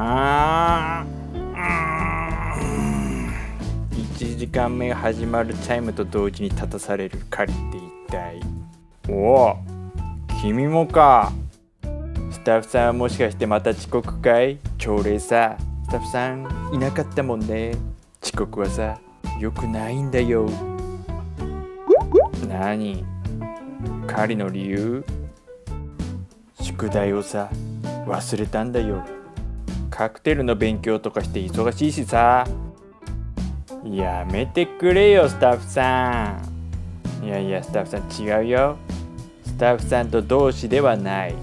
あ1時間目が始まるチャイムと同時に立たされる彼って一体。おお。君もか。スタッフさんはもしかしてまた遅刻かい？朝礼さ。スタッフさんいなかったもんね。遅刻はさ。よくないんだよ。何？狩りの理由？宿題をさ。忘れたんだよ。カクテルの勉強とかして忙しいしさ。やめてくれよスタッフさん。いやいやスタッフさん違うよ。スタッフさんと同士ではない。